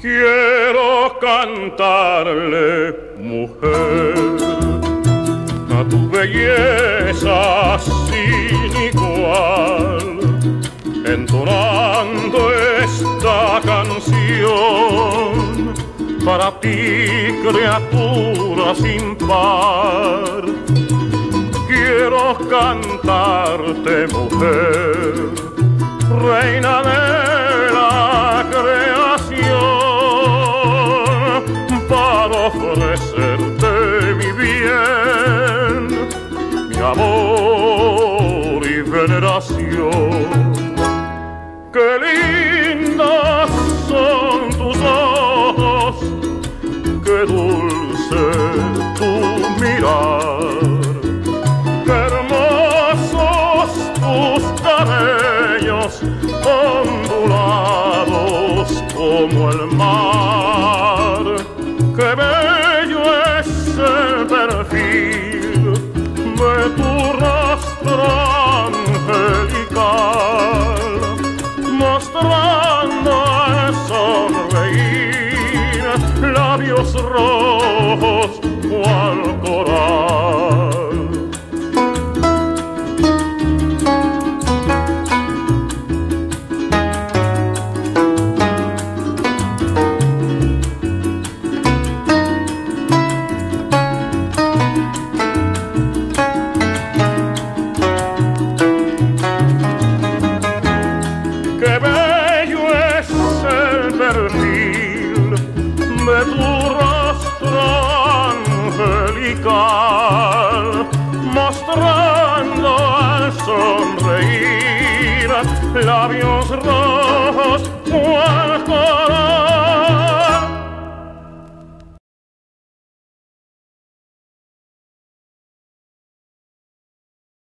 Quiero cantarle, mujer, a tu belleza sin igual, entonando esta canción para ti, criatura sin par. Quiero cantarte, mujer reina de la creación, para ofrecerte mi bien, mi amor y veneración. Qué lindas son tus ojos, qué dulce ondulados como el mar, qué bello es el perfil de tu rostro angelical mostrando al sonreír labios rojos cual de tu rostro angelical, mostrando al sonreír labios rojos.